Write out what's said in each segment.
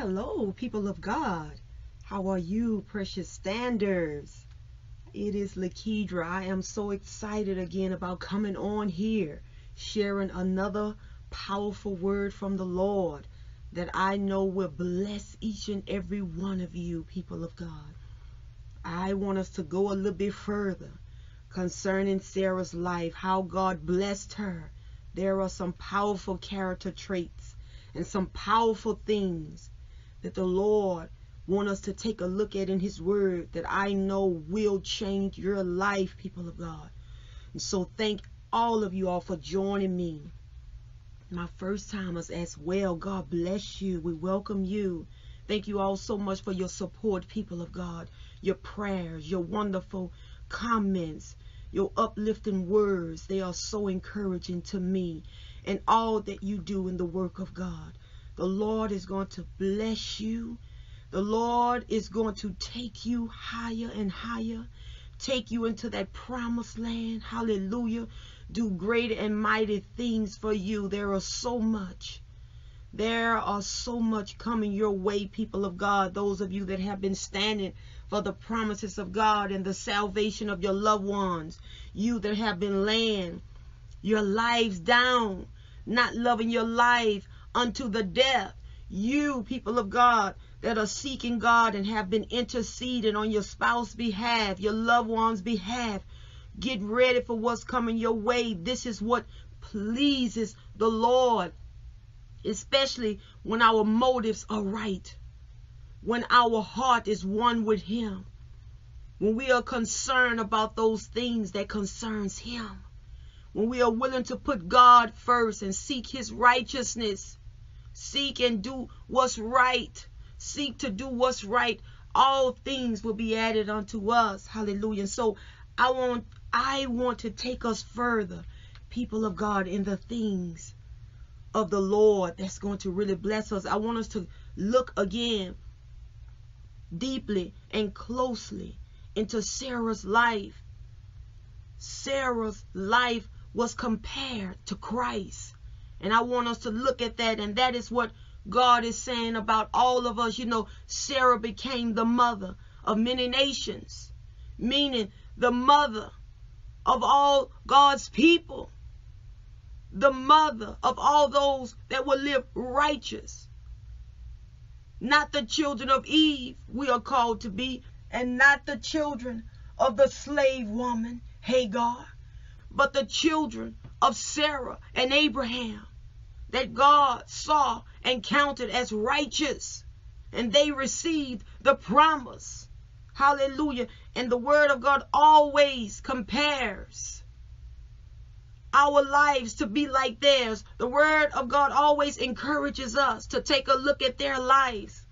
hello, people of God. How are you, precious standers? It is Lakeidra. I am so excited again about coming on here, sharing another powerful word from the Lord that I know will bless each and every one of you, people of God. I want us to go a little bit further concerning Sarah's life, how God blessed her. There are some powerful character traits and some powerful things that the Lord want us to take a look at in his word that I know will change your life, people of God. And so thank all of you all for joining me. My first timers as well. God bless you. We welcome you. Thank you all so much for your support, people of God. Your prayers, your wonderful comments, your uplifting words. They are so encouraging to me and all that you do in the work of God. The Lord is going to bless you. The Lord is going to take you higher and higher, take you into that promised land. Hallelujah. Do great and mighty things for you. There are so much. There are so much coming your way, people of God. Those of you that have been standing for the promises of God and the salvation of your loved ones. You that have been laying your lives down, not loving your life unto the death. You, people of God, that are seeking God and have been interceding on your spouse's behalf, your loved one's behalf. Get ready for what's coming your way. This is what pleases the Lord, especially when our motives are right, when our heart is one with Him, when we are concerned about those things that concerns Him, when we are willing to put God first and seek His righteousness seek and do what's right, seek to do what's right, all things will be added unto us. Hallelujah. So I want I want to take us further, people of God, in the things of the Lord that's going to really bless us. I want us to look again deeply and closely into Sarah's life. Sarah's life was compared to Christ. And I want us to look at that. And that is what God is saying about all of us. You know, Sarah became the mother of many nations, meaning the mother of all God's people, the mother of all those that will live righteous. Not the children of Eve, we are called to be, and not the children of the slave woman, Hagar, but the children of Sarah and Abraham that God saw and counted as righteous. And they received the promise. Hallelujah. And the word of God always compares our lives to be like theirs. The word of God always encourages us to take a look at their lives,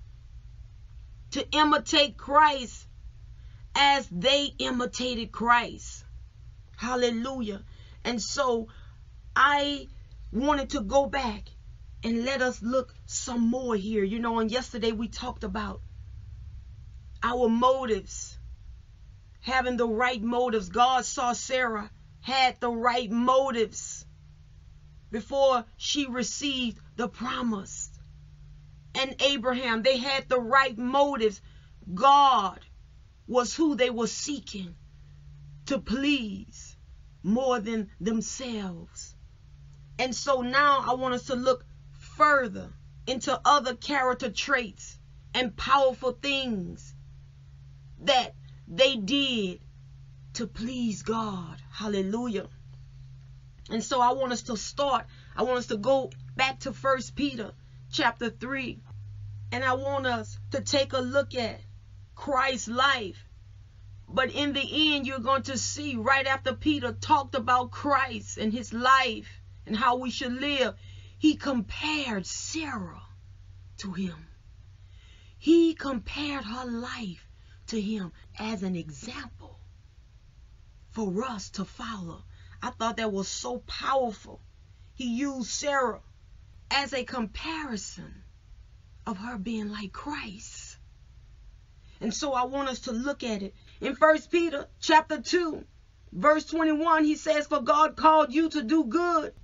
to imitate Christ as they imitated Christ. Hallelujah. And so I wanted to go back and let us look some more here. You know, and yesterday we talked about our motives, having the right motives. God saw Sarah had the right motives before she received the promise. And Abraham, they had the right motives. God was who they were seeking to please more than themselves. And so now I want us to look further into other character traits and powerful things that they did to please God. Hallelujah. And so I want us to start. I want us to go back to First Peter chapter 3. And I want us to take a look at Christ's life. But in the end, you're going to see right after Peter talked about Christ and his life and how we should live, he compared Sarah to him. He compared her life to him as an example for us to follow. I thought that was so powerful. He used Sarah as a comparison of her being like Christ. And so I want us to look at it. In First Peter chapter 2, verse 21, he says, For God called you to do good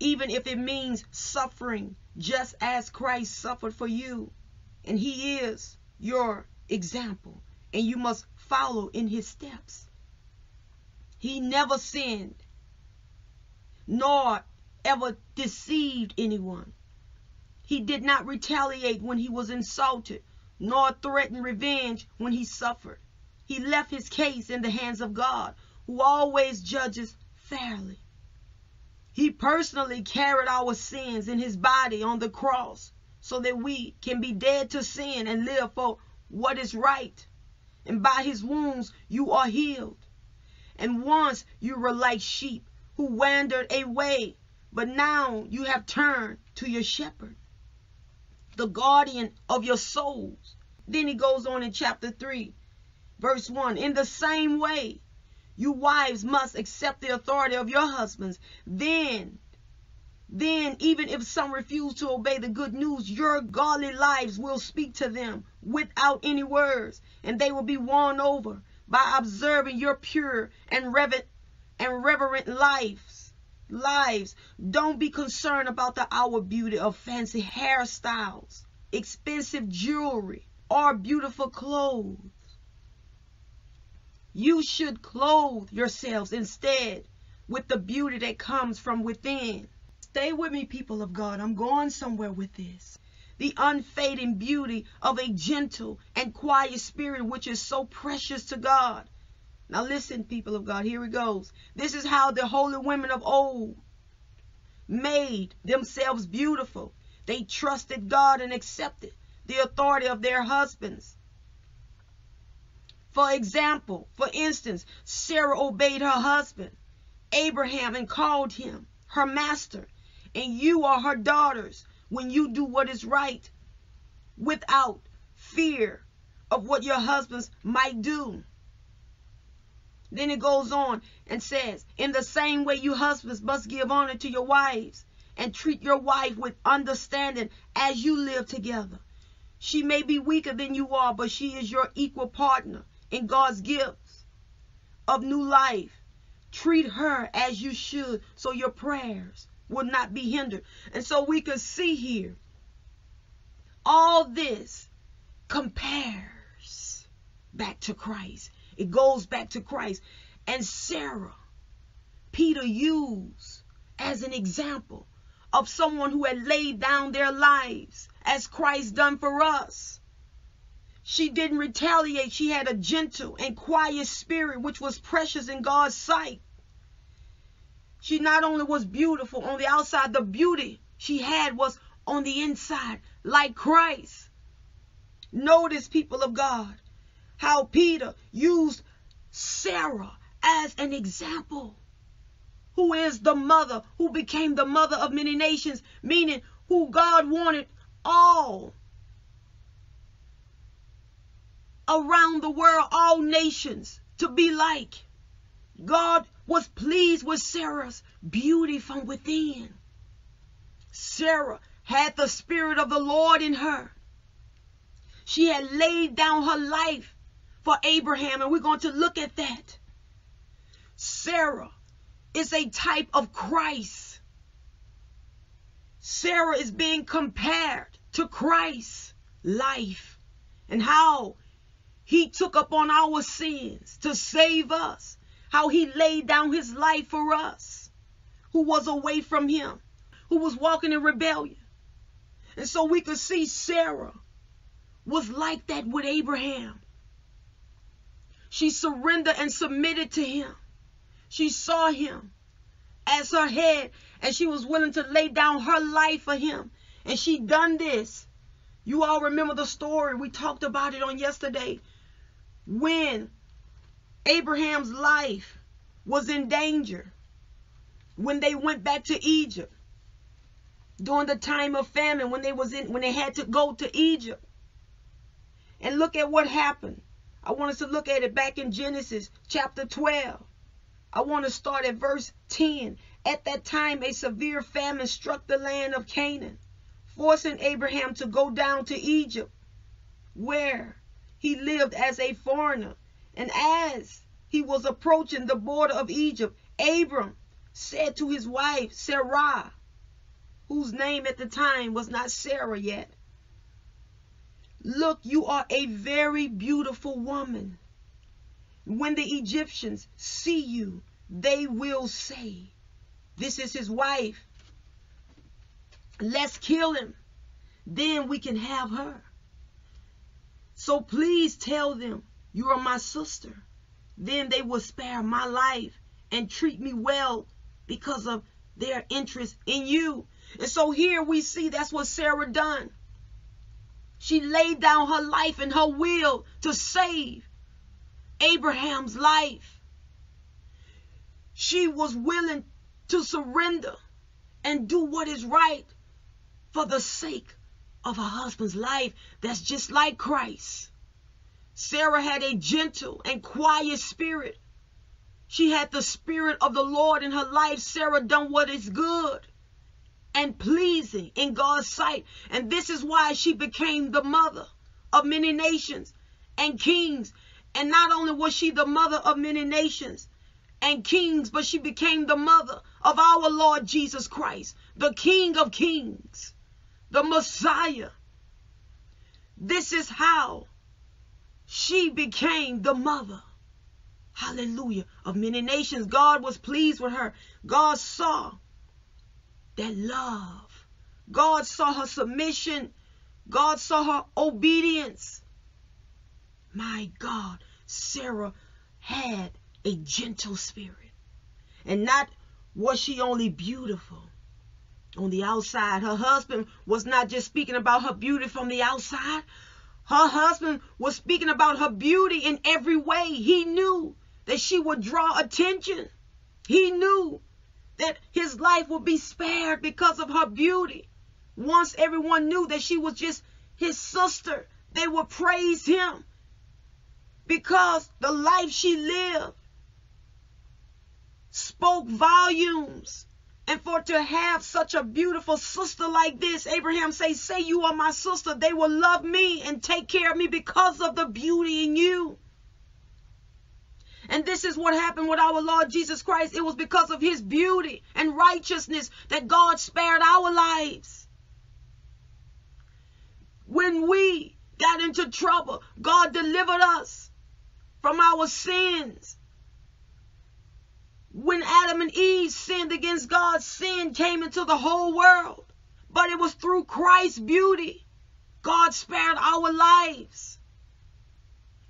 even if it means suffering, just as Christ suffered for you. And he is your example, and you must follow in his steps. He never sinned, nor ever deceived anyone. He did not retaliate when he was insulted, nor threaten revenge when he suffered. He left his case in the hands of God, who always judges fairly. He personally carried our sins in his body on the cross so that we can be dead to sin and live for what is right. And by his wounds you are healed. And once you were like sheep who wandered away, but now you have turned to your shepherd, the guardian of your souls. Then he goes on in chapter 3, verse 1 In the same way, you wives must accept the authority of your husbands. Then, then, even if some refuse to obey the good news, your godly lives will speak to them without any words, and they will be won over by observing your pure and reverent and reverent lives. Lives. Don't be concerned about the outward beauty of fancy hairstyles, expensive jewelry, or beautiful clothes. You should clothe yourselves instead with the beauty that comes from within. Stay with me, people of God. I'm going somewhere with this. The unfading beauty of a gentle and quiet spirit, which is so precious to God. Now, listen, people of God, here it goes. This is how the holy women of old made themselves beautiful. They trusted God and accepted the authority of their husbands. For example, for instance, Sarah obeyed her husband, Abraham, and called him her master. And you are her daughters when you do what is right without fear of what your husbands might do. Then it goes on and says, In the same way, you husbands must give honor to your wives and treat your wife with understanding as you live together. She may be weaker than you are, but she is your equal partner in God's gifts of new life. Treat her as you should so your prayers will not be hindered. And so we can see here all this compares back to Christ. It goes back to Christ. And Sarah, Peter used as an example of someone who had laid down their lives as Christ done for us. She didn't retaliate. She had a gentle and quiet spirit, which was precious in God's sight. She not only was beautiful on the outside, the beauty she had was on the inside, like Christ. Notice, people of God, how Peter used Sarah as an example, who is the mother, who became the mother of many nations, meaning who God wanted all around the world, all nations, to be like. God was pleased with Sarah's beauty from within. Sarah had the Spirit of the Lord in her. She had laid down her life for Abraham, and we're going to look at that. Sarah is a type of Christ. Sarah is being compared to Christ's life and how he took upon our sins to save us. How he laid down his life for us, who was away from him, who was walking in rebellion. And so we could see Sarah was like that with Abraham. She surrendered and submitted to him. She saw him as her head and she was willing to lay down her life for him. And she done this. You all remember the story. We talked about it on yesterday when Abraham's life was in danger, when they went back to Egypt, during the time of famine, when they was in when they had to go to Egypt. And look at what happened. I want us to look at it back in Genesis chapter 12. I want to start at verse 10. At that time, a severe famine struck the land of Canaan, forcing Abraham to go down to Egypt, where he lived as a foreigner. And as he was approaching the border of Egypt, Abram said to his wife Sarai, whose name at the time was not Sarah yet. Look, you are a very beautiful woman. When the Egyptians see you, they will say, This is his wife. Let's kill him. Then we can have her. So please tell them you are my sister. Then they will spare my life and treat me well because of their interest in you. And so here we see that's what Sarah done. She laid down her life and her will to save Abraham's life. She was willing to surrender and do what is right for the sake of her husband's life that's just like Christ. Sarah had a gentle and quiet spirit. She had the spirit of the Lord in her life. Sarah done what is good and pleasing in God's sight. And this is why she became the mother of many nations and kings. And not only was she the mother of many nations and kings, but she became the mother of our Lord Jesus Christ, the King of kings, the Messiah. This is how she became the mother. Hallelujah. Of many nations. God was pleased with her. God saw that love. God saw her submission. God saw her obedience. My God, Sarah had a gentle spirit. And not was she only beautiful on the outside. Her husband was not just speaking about her beauty from the outside. Her husband was speaking about her beauty in every way. He knew that she would draw attention. He knew that his life would be spared because of her beauty. Once everyone knew that she was just his sister, they would praise him because the life she lived spoke volumes. And for to have such a beautiful sister like this, Abraham say, Say you are my sister, they will love me and take care of me because of the beauty in you. And this is what happened with our Lord Jesus Christ. It was because of his beauty and righteousness that God spared our lives. When we got into trouble, God delivered us from our sins. When Adam and Eve sinned against God, sin came into the whole world. But it was through Christ's beauty God spared our lives.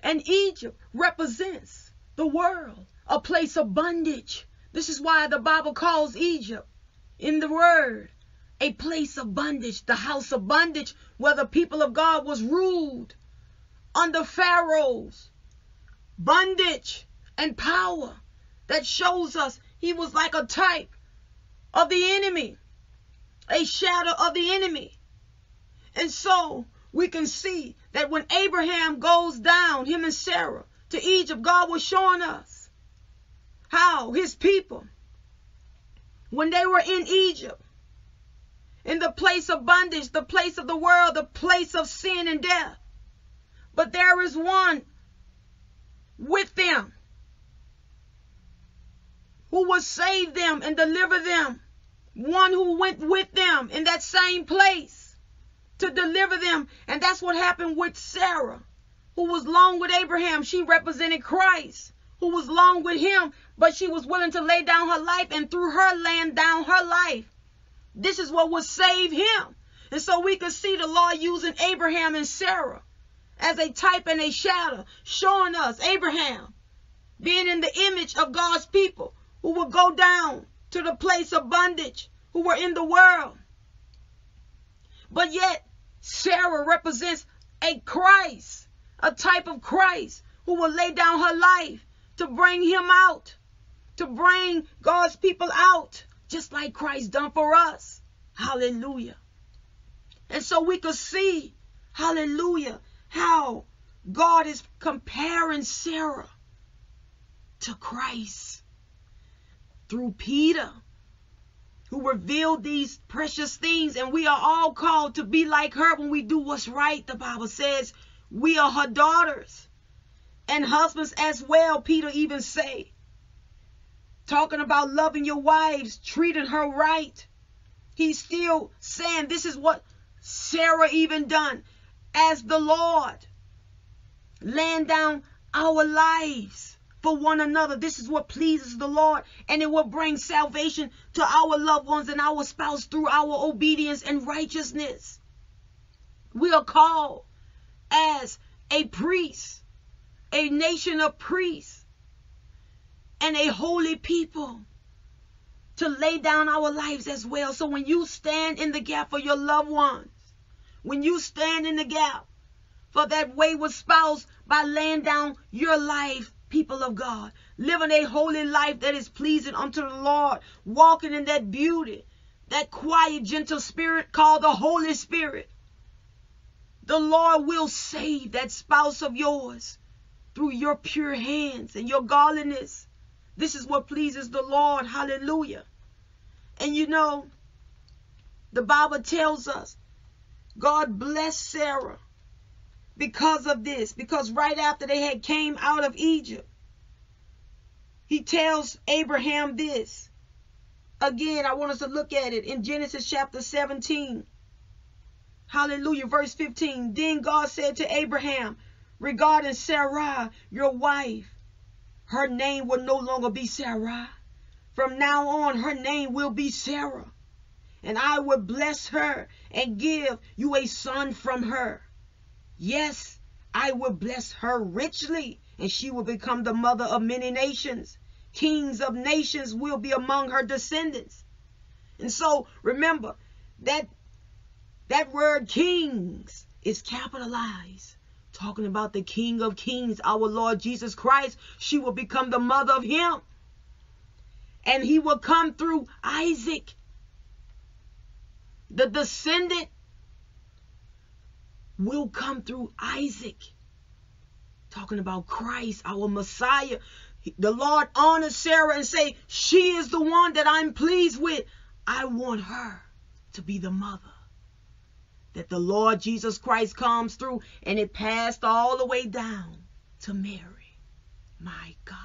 And Egypt represents the world, a place of bondage. This is why the Bible calls Egypt in the word a place of bondage, the house of bondage where the people of God was ruled under pharaohs, bondage and power that shows us he was like a type of the enemy, a shadow of the enemy. And so we can see that when Abraham goes down, him and Sarah, to Egypt, God was showing us how his people, when they were in Egypt, in the place of bondage, the place of the world, the place of sin and death, but there is one with them who will save them and deliver them. One who went with them in that same place to deliver them. And that's what happened with Sarah who was long with Abraham. She represented Christ, who was long with him, but she was willing to lay down her life and through her laying down her life. This is what would save him. And so we could see the Lord using Abraham and Sarah as a type and a shadow, showing us Abraham being in the image of God's people who would go down to the place of bondage, who were in the world. But yet, Sarah represents a Christ a type of Christ who will lay down her life to bring him out, to bring God's people out, just like Christ done for us. Hallelujah. And so we could see, hallelujah, how God is comparing Sarah to Christ through Peter, who revealed these precious things. And we are all called to be like her when we do what's right. The Bible says we are her daughters. And husbands as well, Peter even say. Talking about loving your wives, treating her right. he's still saying this is what Sarah even done as the Lord laying down our lives for one another. This is what pleases the Lord, and it will bring salvation to our loved ones and our spouse through our obedience and righteousness. We are called as a priest, a nation of priests, and a holy people to lay down our lives as well. So when you stand in the gap for your loved ones, when you stand in the gap for that wayward spouse by laying down your life, people of God, living a holy life that is pleasing unto the Lord, walking in that beauty, that quiet, gentle spirit called the Holy Spirit. The Lord will save that spouse of yours through your pure hands and your godliness. This is what pleases the Lord. Hallelujah. And you know, the Bible tells us God blessed Sarah because of this, because right after they had came out of Egypt, he tells Abraham this. Again, I want us to look at it in Genesis chapter 17. Hallelujah, verse 15. Then God said to Abraham, regarding Sarah, your wife, her name will no longer be Sarai. From now on, her name will be Sarah. And I will bless her and give you a son from her. Yes, I will bless her richly, and she will become the mother of many nations. Kings of nations will be among her descendants. And so remember that that word kings is capitalized. Talking about the King of Kings, our Lord Jesus Christ. She will become the mother of him. And he will come through Isaac, the descendant will come through Isaac. Talking about Christ, our Messiah. The Lord honors Sarah and say, she is the one that I'm pleased with. I want her to be the mother. That the Lord Jesus Christ comes through and it passed all the way down to Mary. My God.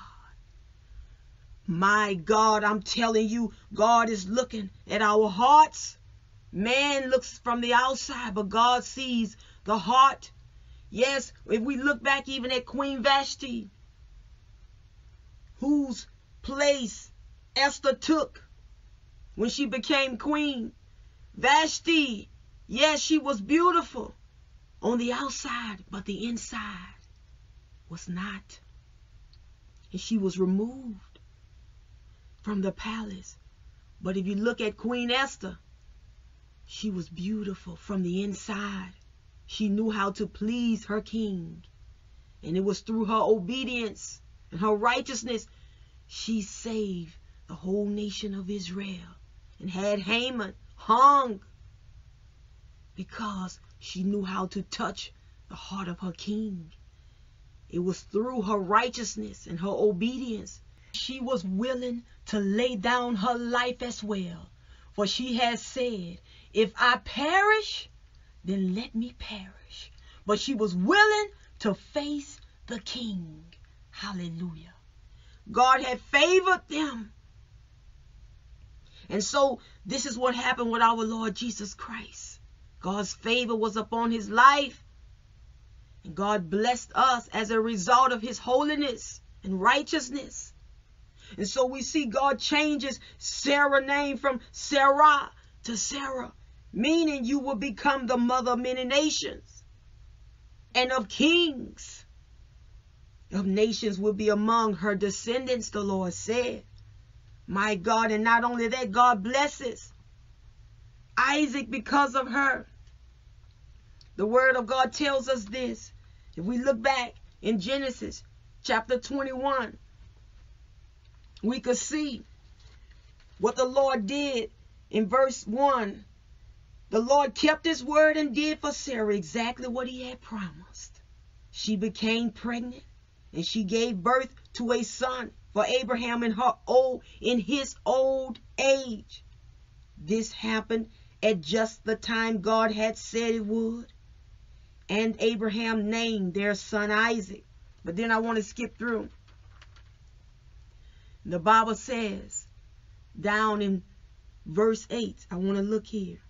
My God, I'm telling you, God is looking at our hearts. Man looks from the outside, but God sees the heart. Yes, if we look back even at Queen Vashti, whose place Esther took when she became queen. Vashti, yes, she was beautiful on the outside, but the inside was not. And she was removed from the palace. But if you look at Queen Esther, she was beautiful from the inside. She knew how to please her king. And it was through her obedience and her righteousness she saved the whole nation of Israel and had Haman hung because she knew how to touch the heart of her king. It was through her righteousness and her obedience. She was willing to lay down her life as well. For she has said, If I perish, then let me perish. But she was willing to face the king. Hallelujah. God had favored them. And so this is what happened with our Lord Jesus Christ. God's favor was upon his life. And God blessed us as a result of his holiness and righteousness. And so we see God changes Sarah's name from Sarai to Sarah meaning you will become the mother of many nations and of kings. Of nations will be among her descendants, the Lord said. My God, and not only that, God blesses Isaac because of her. The word of God tells us this. If we look back in Genesis chapter 21, we could see what the Lord did in verse 1 the Lord kept his word and did for Sarah exactly what he had promised. She became pregnant and she gave birth to a son for Abraham in her old in his old age. This happened at just the time God had said it would. And Abraham named their son Isaac. But then I want to skip through. The Bible says down in verse 8. I want to look here.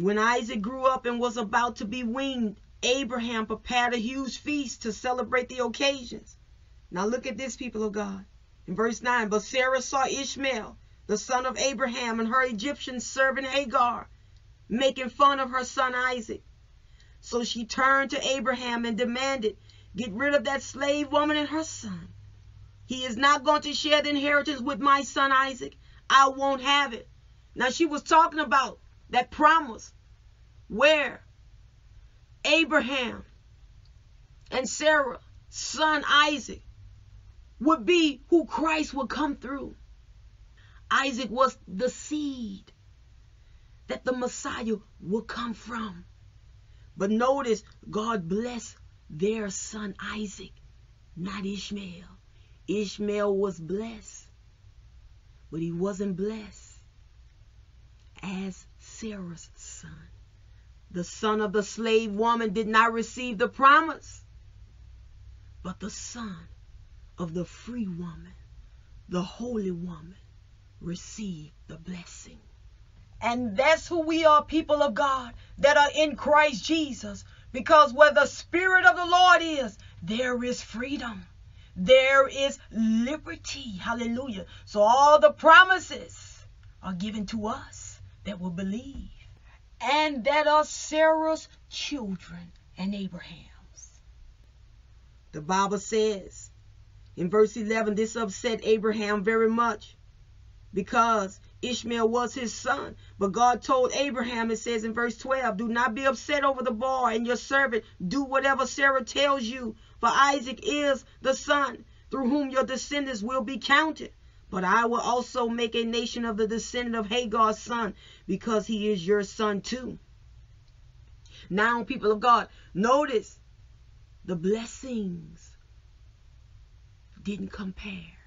When Isaac grew up and was about to be weaned, Abraham prepared a huge feast to celebrate the occasions. Now look at this, people of God. In verse 9, but Sarah saw Ishmael, the son of Abraham, and her Egyptian servant Hagar, making fun of her son Isaac. So she turned to Abraham and demanded, Get rid of that slave woman and her son. He is not going to share the inheritance with my son Isaac. I won't have it. Now she was talking about that promise where Abraham and Sarah, son Isaac, would be who Christ would come through. Isaac was the seed that the Messiah would come from. But notice God blessed their son Isaac, not Ishmael. Ishmael was blessed, but he wasn't blessed as Sarah's son. The son of the slave woman did not receive the promise, but the son of the free woman, the holy woman, received the blessing. And that's who we are, people of God, that are in Christ Jesus. Because where the Spirit of the Lord is, there is freedom. There is liberty. Hallelujah. So all the promises are given to us that will believe. And that are Sarah's children and Abraham's. The Bible says in verse 11, this upset Abraham very much because Ishmael was his son. But God told Abraham, it says in verse 12, Do not be upset over the boy and your servant. Do whatever Sarah tells you, for Isaac is the son through whom your descendants will be counted. But I will also make a nation of the descendant of Hagar's son, because he is your son too. Now, people of God, notice the blessings didn't compare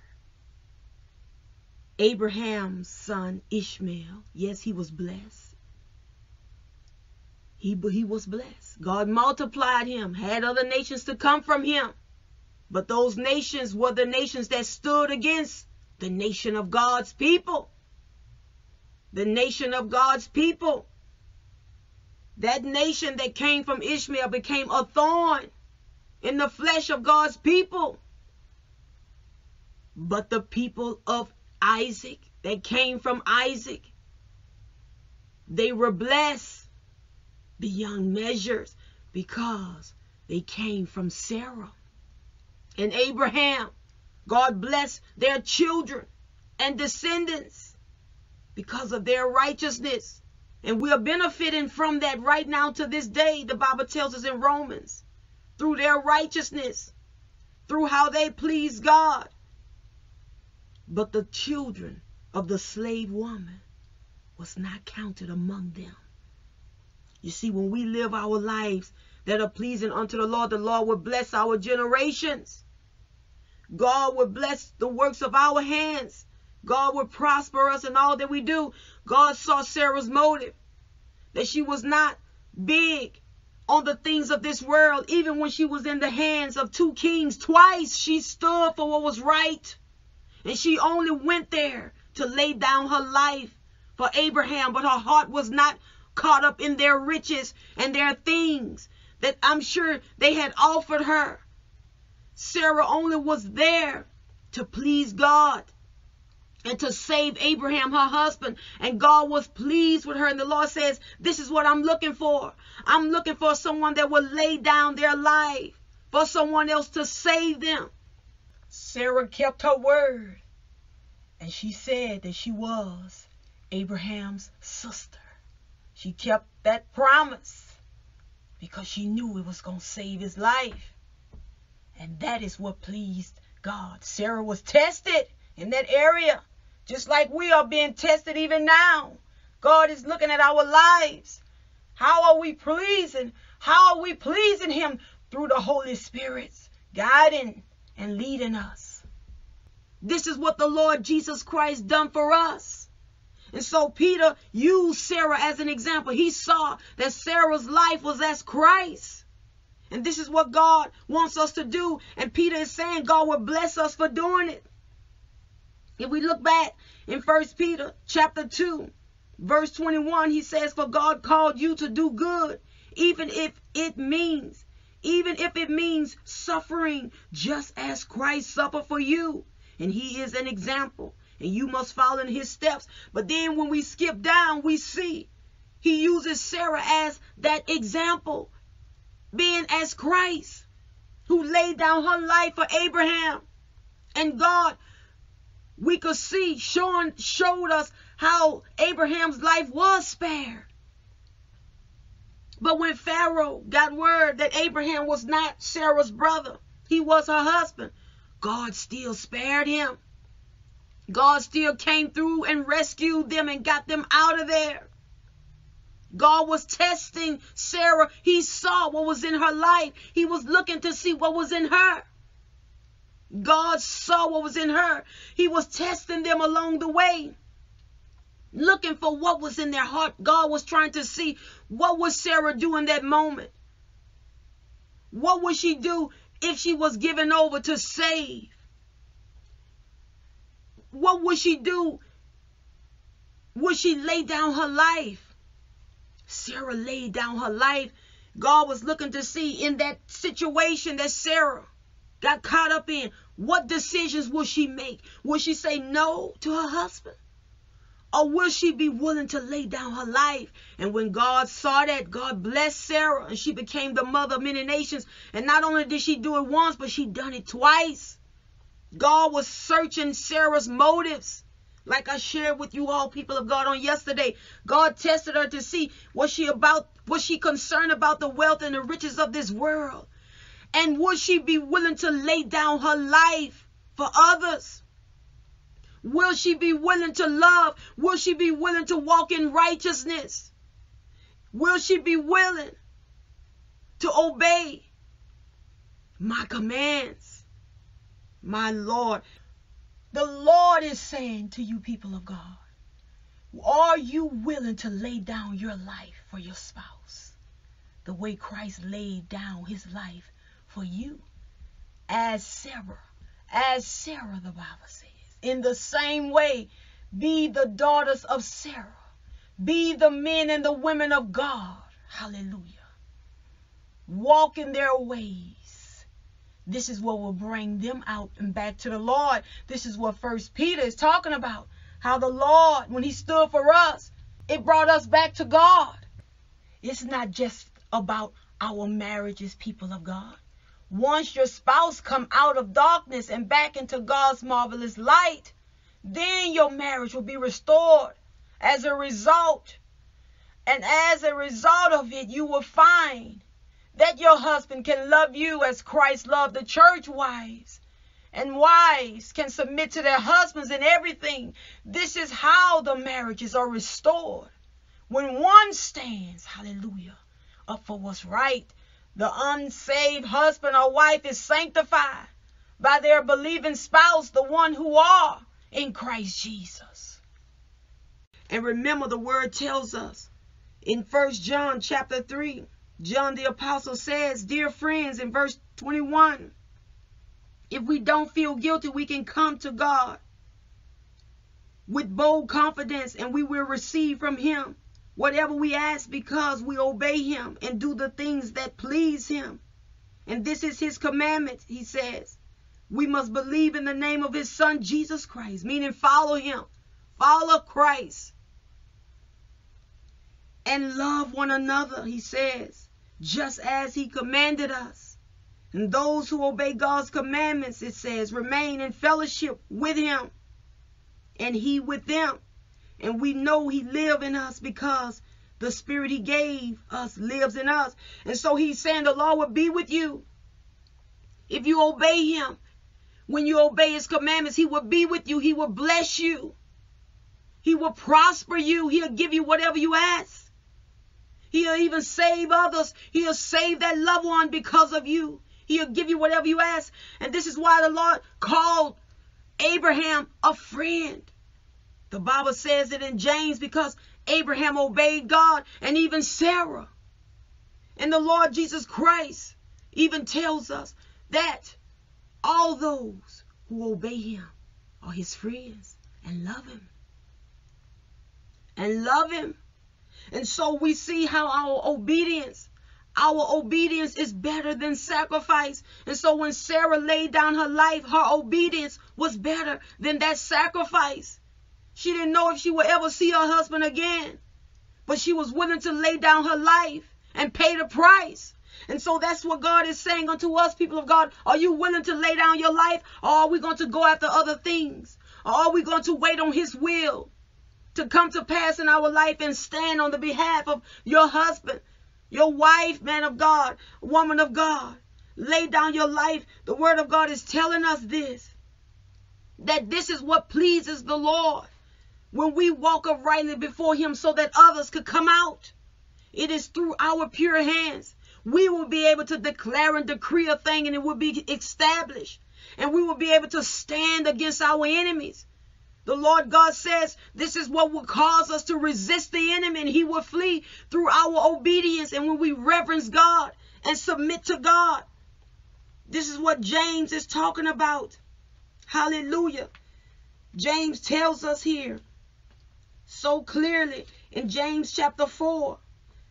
Abraham's son Ishmael, yes, he was blessed. He, he was blessed. God multiplied him, had other nations to come from him. But those nations were the nations that stood against the nation of God's people. The nation of God's people. That nation that came from Ishmael became a thorn in the flesh of God's people. But the people of Isaac, that came from Isaac. They were blessed beyond measures because they came from Sarah and Abraham. God bless their children and descendants because of their righteousness. And we are benefiting from that right now to this day, the Bible tells us in Romans, through their righteousness, through how they please God but the children of the slave woman was not counted among them. You see, when we live our lives that are pleasing unto the Lord, the Lord will bless our generations. God will bless the works of our hands. God will prosper us in all that we do. God saw Sarah's motive, that she was not big on the things of this world, even when she was in the hands of two kings. Twice she stood for what was right. And she only went there to lay down her life for Abraham, but her heart was not caught up in their riches and their things that I'm sure they had offered her. Sarah only was there to please God and to save Abraham, her husband. And God was pleased with her. And the Lord says, This is what I'm looking for. I'm looking for someone that will lay down their life for someone else to save them. Sarah kept her word. And she said that she was Abraham's sister. She kept that promise because she knew it was going to save his life. And that is what pleased God. Sarah was tested in that area, just like we are being tested even now. God is looking at our lives. How are we pleasing? How are we pleasing Him? Through the Holy Spirit's guiding and leading us. This is what the Lord Jesus Christ done for us. And so Peter used Sarah as an example. He saw that Sarah's life was as Christ. And this is what God wants us to do. And Peter is saying God will bless us for doing it. If we look back in 1 Peter chapter 2, verse 21, he says, For God called you to do good, even if it means, even if it means suffering, just as Christ suffered for you. And he is an example, and you must follow in his steps. But then when we skip down, we see he uses Sarah as that example, being as Christ, who laid down her life for Abraham. And God, we could see, showing, showed us how Abraham's life was spared. But when Pharaoh got word that Abraham was not Sarah's brother, he was her husband, God still spared him. God still came through and rescued them and got them out of there. God was testing Sarah. He saw what was in her life. He was looking to see what was in her. God saw what was in her. He was testing them along the way. Looking for what was in their heart. God was trying to see what would Sarah do in that moment. What would she do if she was given over to save? What would she do? Would she lay down her life? Sarah laid down her life. God was looking to see in that situation that Sarah got caught up in. What decisions will she make? Will she say no to her husband? Or will she be willing to lay down her life? And when God saw that, God blessed Sarah and she became the mother of many nations. And not only did she do it once, but she done it twice. God was searching Sarah's motives. Like I shared with you all, people of God, on yesterday, God tested her to see was she about was she concerned about the wealth and the riches of this world, and would she be willing to lay down her life for others? Will she be willing to love? Will she be willing to walk in righteousness? Will she be willing to obey my commands? My Lord, the Lord is saying to you, people of God, are you willing to lay down your life for your spouse the way Christ laid down his life for you? As Sarah, as Sarah, the Bible says. In the same way, be the daughters of Sarah. Be the men and the women of God. Hallelujah. Walk in their ways this is what will bring them out and back to the Lord. This is what First Peter is talking about. How the Lord, when He stood for us, it brought us back to God. It's not just about our marriages, people of God. Once your spouse come out of darkness and back into God's marvelous light, then your marriage will be restored as a result. And as a result of it, you will find that your husband can love you as Christ loved the church, wives. And wives can submit to their husbands in everything. This is how the marriages are restored. When one stands, hallelujah, up for what's right, the unsaved husband or wife is sanctified by their believing spouse, the one who are in Christ Jesus. And remember the word tells us in First John chapter 3 John the Apostle says, Dear friends, in verse 21, if we don't feel guilty, we can come to God with bold confidence and we will receive from Him whatever we ask because we obey Him and do the things that please Him. And this is His commandment, He says. We must believe in the name of His Son, Jesus Christ, meaning follow Him, follow Christ, and love one another, He says just as he commanded us. And those who obey God's commandments, it says, remain in fellowship with him and he with them. And we know he live in us because the spirit he gave us lives in us. And so he's saying the Lord will be with you. If you obey him, when you obey his commandments, he will be with you. He will bless you. He will prosper you. He'll give you whatever you ask. He'll even save others. He'll save that loved one because of you. He'll give you whatever you ask. And this is why the Lord called Abraham a friend. The Bible says it in James because Abraham obeyed God and even Sarah. And the Lord Jesus Christ even tells us that all those who obey him are his friends and love him. And love him. And so we see how our obedience, our obedience is better than sacrifice. And so when Sarah laid down her life, her obedience was better than that sacrifice. She didn't know if she would ever see her husband again, but she was willing to lay down her life and pay the price. And so that's what God is saying unto us, people of God. Are you willing to lay down your life, or are we going to go after other things? Or are we going to wait on His will to come to pass in our life and stand on the behalf of your husband, your wife, man of God, woman of God? Lay down your life. The Word of God is telling us this that this is what pleases the Lord when we walk uprightly before Him so that others could come out. It is through our pure hands. We will be able to declare and decree a thing and it will be established. And we will be able to stand against our enemies. The Lord God says this is what will cause us to resist the enemy and he will flee through our obedience and when we reverence God and submit to God. This is what James is talking about. Hallelujah. James tells us here so clearly in James chapter 4.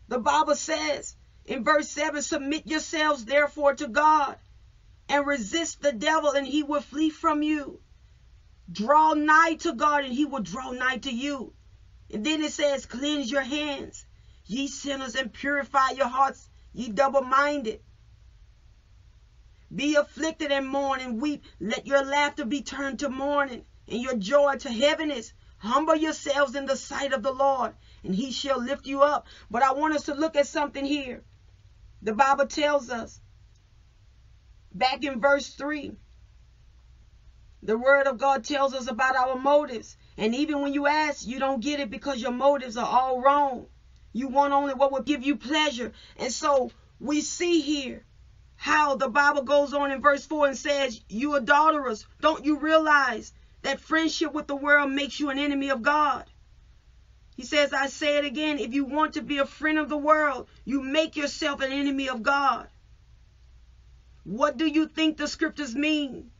The Bible says in verse 7 Submit yourselves therefore to God and resist the devil, and he will flee from you. Draw nigh to God, and he will draw nigh to you. And then it says, Cleanse your hands, ye sinners, and purify your hearts, ye double minded. Be afflicted and mourn and weep. Let your laughter be turned to mourning, and your joy to heaviness. Humble yourselves in the sight of the Lord, and he shall lift you up. But I want us to look at something here. The Bible tells us back in verse 3, the word of God tells us about our motives. And even when you ask, you don't get it because your motives are all wrong. You want only what will give you pleasure. And so we see here how the Bible goes on in verse 4 and says, You adulterers, don't you realize that friendship with the world makes you an enemy of God? He says, I say it again, if you want to be a friend of the world, you make yourself an enemy of God. What do you think the scriptures mean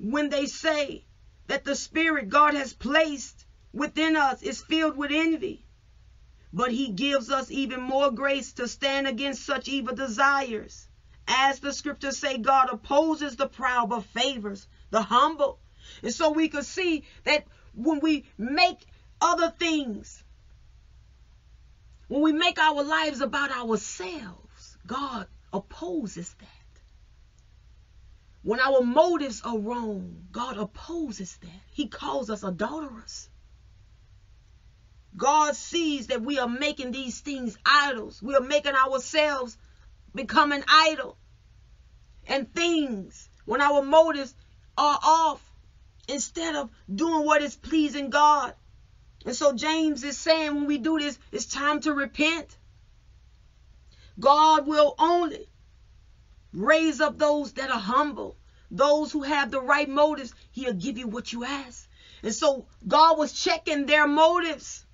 when they say that the spirit God has placed within us is filled with envy? But he gives us even more grace to stand against such evil desires. As the scriptures say, God opposes the proud but favors the humble. And so we could see that when we make other things. When we make our lives about ourselves, God opposes that. When our motives are wrong, God opposes that. He calls us adulterers. God sees that we are making these things idols. We are making ourselves become an idol. And things, when our motives are off, instead of doing what is pleasing God, and so James is saying when we do this, it's time to repent. God will only raise up those that are humble, those who have the right motives. He'll give you what you ask. And so God was checking their motives.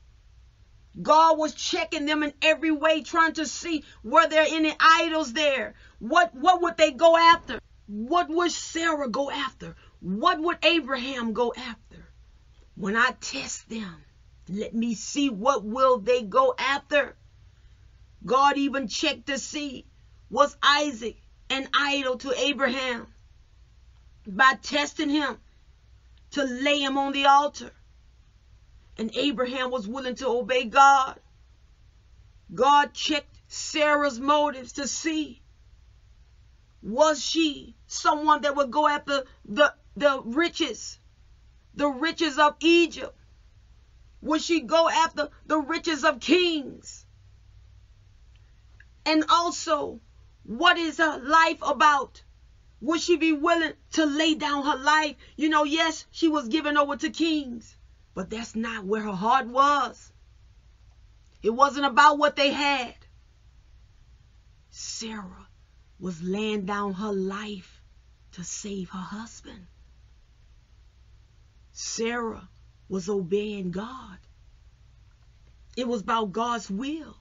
God was checking them in every way, trying to see were there any idols there. What what would they go after? What would Sarah go after? What would Abraham go after? When I test them, let me see what will they go after. God even checked to see was Isaac an idol to Abraham by testing him to lay him on the altar. And Abraham was willing to obey God. God checked Sarah's motives to see was she someone that would go after the, the riches, the riches of Egypt Would she go after the riches of kings? And also, what is her life about? Would she be willing to lay down her life? You know, yes, she was given over to kings, but that's not where her heart was. It wasn't about what they had. Sarah was laying down her life to save her husband. Sarah was obeying God. It was about God's will.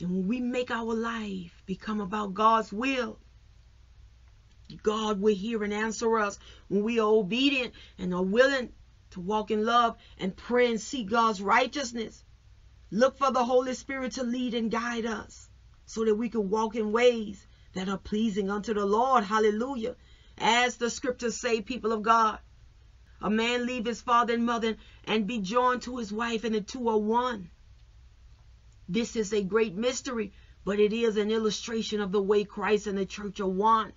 And when we make our life become about God's will, God will hear and answer us when we are obedient and are willing to walk in love and pray and seek God's righteousness. Look for the Holy Spirit to lead and guide us so that we can walk in ways that are pleasing unto the Lord. Hallelujah. As the scriptures say, people of God, a man leave his father and mother and be joined to his wife, and the two are one. This is a great mystery, but it is an illustration of the way Christ and the church are one.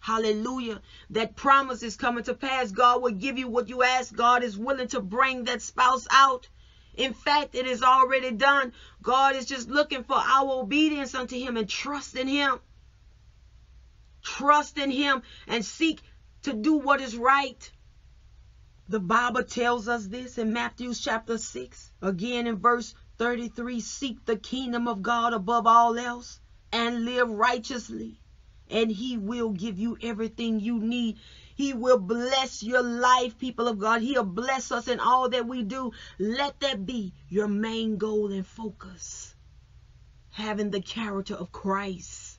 Hallelujah. That promise is coming to pass. God will give you what you ask. God is willing to bring that spouse out. In fact, it is already done. God is just looking for our obedience unto Him and trust in Him. Trust in Him and seek to do what is right. The Bible tells us this in Matthew chapter 6, again in verse 33 Seek the kingdom of God above all else and live righteously, and He will give you everything you need. He will bless your life, people of God. He'll bless us in all that we do. Let that be your main goal and focus. Having the character of Christ.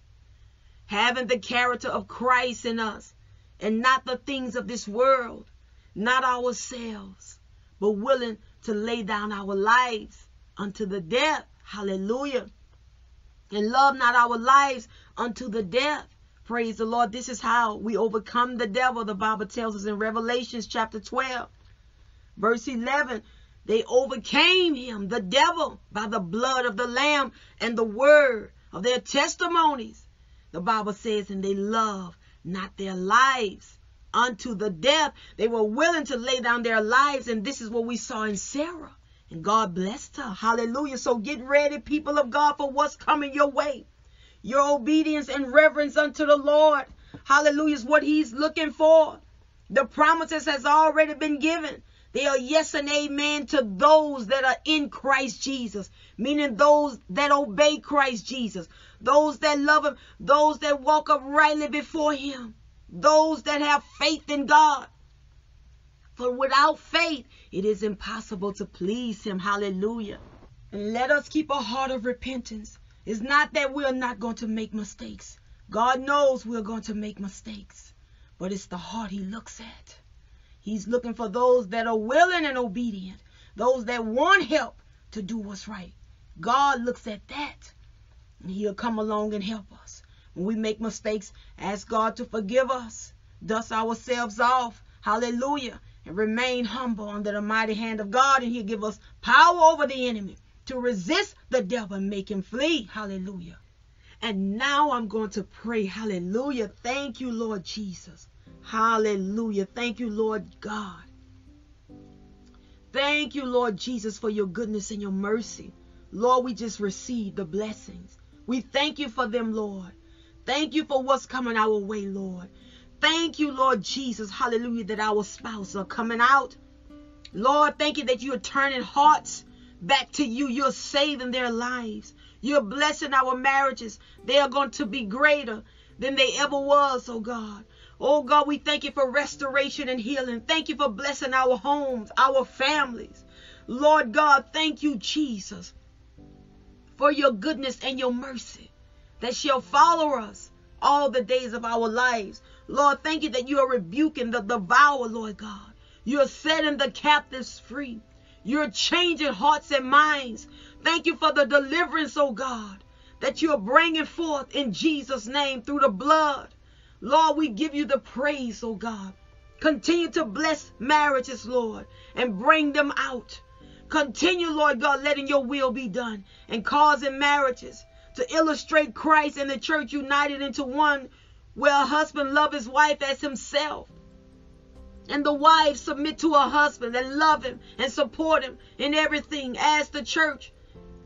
Having the character of Christ in us and not the things of this world, not ourselves, but willing to lay down our lives unto the death. Hallelujah. And love not our lives unto the death. Praise the Lord. This is how we overcome the devil. The Bible tells us in Revelations chapter 12, verse 11. They overcame him, the devil, by the blood of the Lamb and the word of their testimonies. The Bible says, and they love not their lives unto the death. They were willing to lay down their lives, and this is what we saw in Sarah. God blessed her. Hallelujah. So get ready, people of God, for what's coming your way. Your obedience and reverence unto the Lord. Hallelujah is what he's looking for. The promises has already been given. They are yes and amen to those that are in Christ Jesus, meaning those that obey Christ Jesus, those that love him, those that walk uprightly before him, those that have faith in God. For without faith, it is impossible to please him. Hallelujah. And let us keep a heart of repentance. It's not that we're not going to make mistakes. God knows we're going to make mistakes. But it's the heart he looks at. He's looking for those that are willing and obedient, those that want help to do what's right. God looks at that. And he'll come along and help us. When we make mistakes, ask God to forgive us, dust ourselves off. Hallelujah. And remain humble under the mighty hand of God, and He'll give us power over the enemy to resist the devil and make him flee. Hallelujah. And now I'm going to pray. Hallelujah. Thank you, Lord Jesus. Hallelujah. Thank you, Lord God. Thank you, Lord Jesus, for your goodness and your mercy. Lord, we just receive the blessings. We thank you for them, Lord. Thank you for what's coming our way, Lord. Thank you, Lord Jesus. Hallelujah, that our spouse are coming out. Lord, thank you that you are turning hearts back to you. You're saving their lives. You're blessing our marriages. They are going to be greater than they ever was, oh God. Oh God, we thank you for restoration and healing. Thank you for blessing our homes, our families. Lord God, thank you, Jesus, for your goodness and your mercy that shall follow us all the days of our lives. Lord, thank you that you are rebuking the devourer, Lord God. You are setting the captives free. You're changing hearts and minds. Thank you for the deliverance, oh God, that you're bringing forth in Jesus' name through the blood. Lord, we give you the praise, oh God. Continue to bless marriages, Lord, and bring them out. Continue, Lord God, letting your will be done and causing marriages to illustrate Christ and the church united into one where a husband love his wife as himself and the wives submit to her husband and love him and support him in everything as the church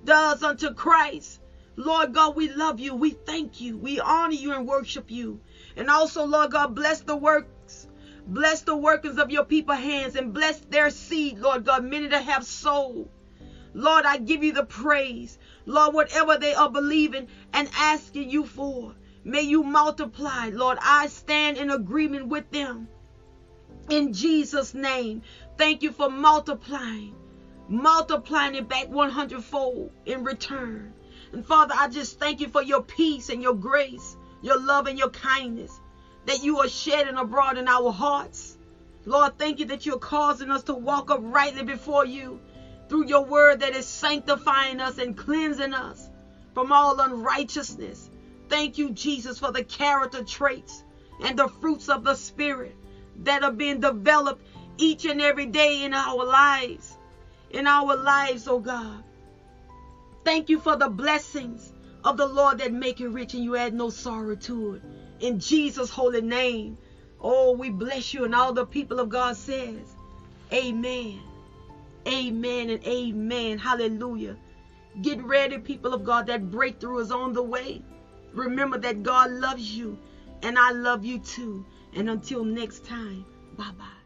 does unto Christ. Lord God, we love you. We thank you. We honor you and worship you. And also, Lord God, bless the works. Bless the workings of your people hands and bless their seed, Lord God, many that have soul. Lord, I give you the praise. Lord, whatever they are believing and asking you for, may you multiply. Lord, I stand in agreement with them in Jesus' name. Thank you for multiplying, multiplying it back 100 fold in return. And Father, I just thank you for your peace and your grace, your love and your kindness that you are shedding abroad in our hearts. Lord, thank you that you're causing us to walk uprightly before you through your word that is sanctifying us and cleansing us from all unrighteousness. Thank you, Jesus, for the character traits and the fruits of the Spirit that are being developed each and every day in our lives. In our lives, oh God. Thank you for the blessings of the Lord that make you rich and you add no sorrow to it. In Jesus' holy name. Oh, we bless you. And all the people of God says, Amen. Amen and amen. Hallelujah. Get ready, people of God. That breakthrough is on the way. Remember that God loves you and I love you too. And until next time, bye bye.